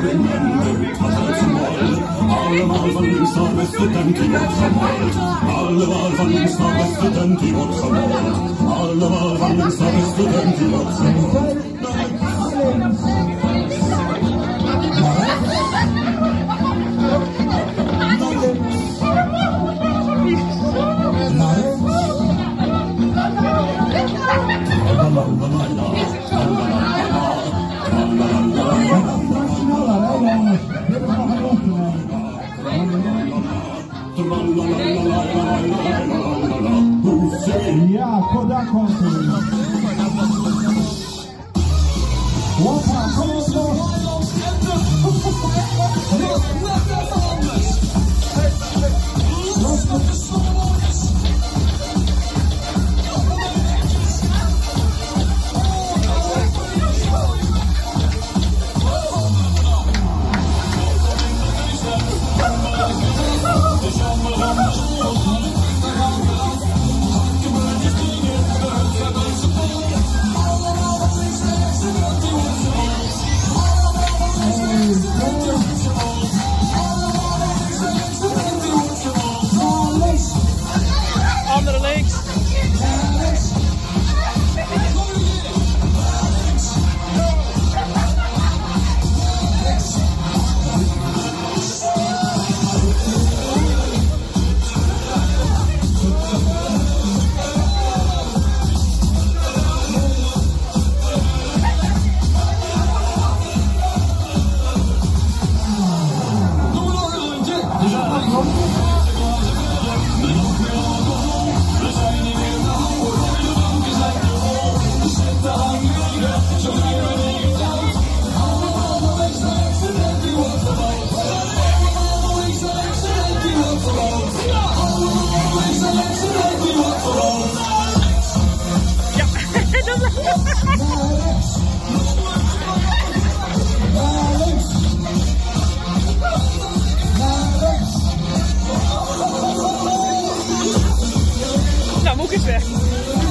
Tasche zum Wollen. Allemal von links nach Westen, die wird vermollt. Allemal von links nach Westen, die wird vermollt. Allemal von links nach die Koda Yeah, for that boek is weg.